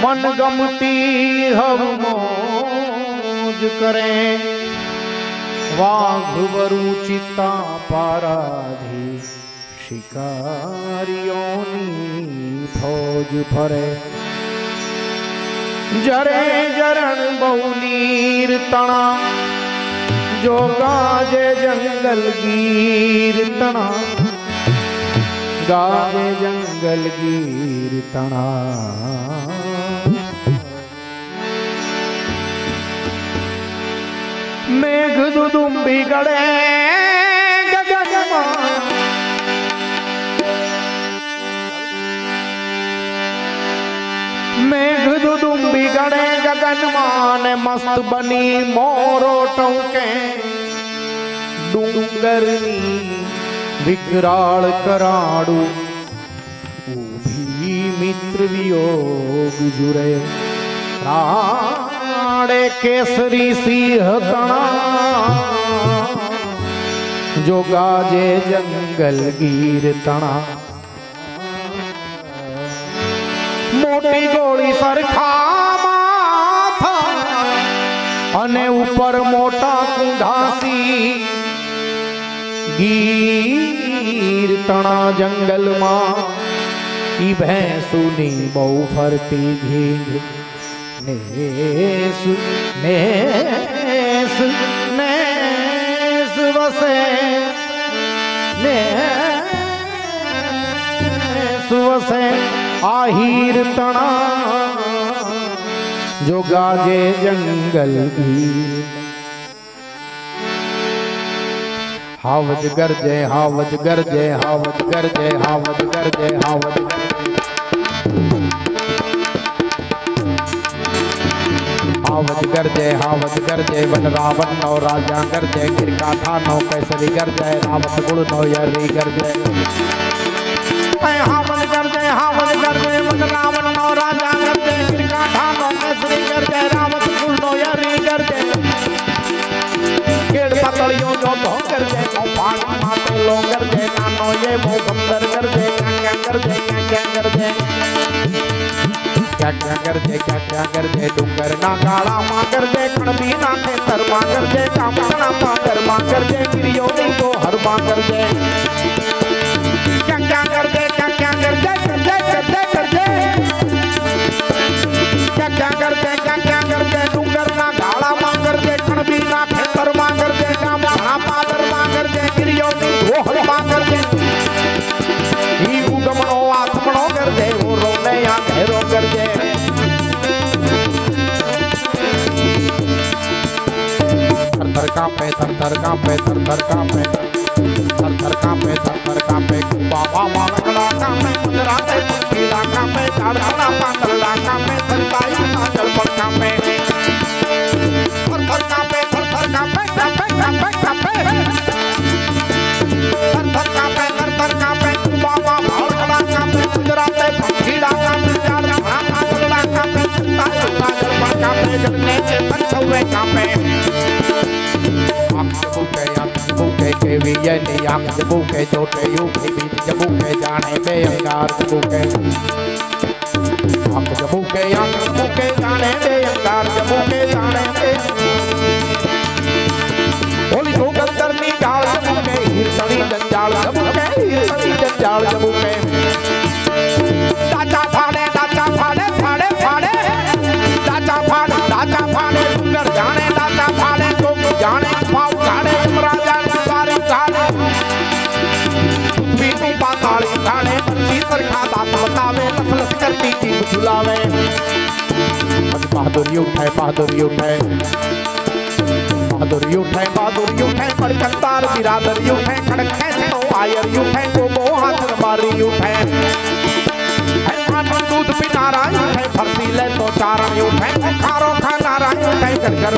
मन गमती हम मौज करें। वाघवरु चिता पाराधी शिकारियों फौज फरे। जरे जरण बहुनीर तना जो गाजे जंगल गीर तना गाजे जंगल गीर तना मेघ दुदुम बिगड़े मेघ दुदुम बिगड़े गगन मान मस्त बनी मोरो टोंके। डूंगर विकराल कराड़ू भी मित्र वियोग जुड़े। राम नाड़े केसरी सी तणा जो गाजे जंगल गिर तना मोटी गोली सरखा माथा, अने ऊपर मोटा कुंधासी गिर तना जंगल माँ, ई भैंसुनी बहु फरती घी नेस नेस नेस वसे नेस वसे आहिर तना जो गाजे जंगल की हावज गर्जे हावज गर्जे हावज गर्जे हावज गर्जे हावज गर्जे हावत कर जय हावत कर जय बल रावण नौ राजा कर जय किरका था नौ कैसरी कर जय रावत गुड़ नौ यरी कर जय हावत कर जय हावत कर जय बल रावण नौ राजा कर जय किरका था नौ कैसरी कर जय रावत गुड़ नौ यरी कर जय केड़ पतलियों जो धो कर जय कौपाल माते लो कर जय कानो ये मुँह कर जय क्या कर जय क्या कर जय क्या क्या कर दे क्या क्या कर दे डूंगर ना काला माँ कर दे कड़बी ना खेतर दे गरजे कामना माँ कर माँ कर दे नहीं तो हर माँ कर क्या थर थर कांपे थर थर कांपे। थर थर कांपे थर थर पे बाबा मालकड़ा मैं मुद्रा पे पीला कांपे, चादरा पातला कांपे, सरकाया काजल पर कांपे। थर थर पे थर थर का पे कांपे कांपे। थर थर कांपे थर थर पे बाबा मालकड़ा मैं मुद्रा पे पीला कांपे, चादरा ना चल पक्का पे जब नेचे पर के का कांपे। के विजनिया जबू के छोटे यू के भी जबू के जाने में अंगार जबू के हम जबू के अंग जबू के जाने में अंगार जबू के जाने में बोली ठोकर करनी डाल जबू के हिरसड़ी जंजाल जबू के हिरसड़ी जंजाल जबू के झुलावे लस लस करती टीम झुलावे बहादुरी उठाए बहादुरी उठाए। बहादुरी उठाए बहादुरी उठाए पड़कंदार बिरादरी उठाए खड़के तो आयर उठाए तो मोहा दरबारी उठाए। दूध पिनारा उठाए, फरसी ले तो चारा उठाए खारो खा नारा उठाए कर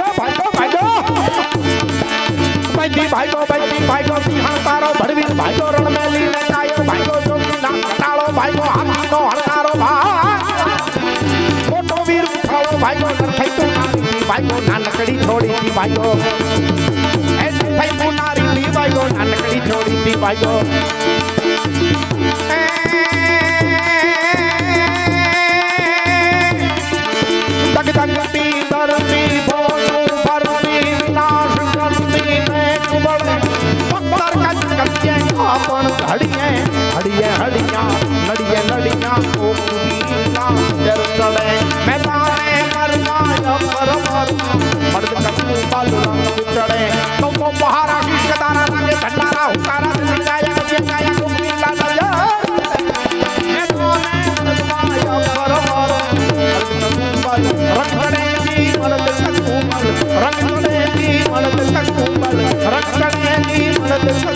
भाई गो भाई गो भाई गो बंदी भाई गो बंदी भाई गो सिंहण तारो भड़वीर भाई गो रण में लीने कायो भाई गो जोगी नाम कटाड़ो भाई गो हाथी नो हड़कारो भा मोटो वीर उठाड़ो भाई गो नरथई तो नारी भाई गो नानकड़ी छोड़ी थी भाई गो ऐसे थई पुनारी थी भाई गो नानकड़ी छोड़ी थी भाई चढ़े। तुमको महाराष्ट्र कदाना तुझे भंडारा हुकारा तुझे गाया तुझे गाया तुम मिला नया रंगने की मलत तक कुमल रंगने की मलत तक कुमल रंगने की मलत तक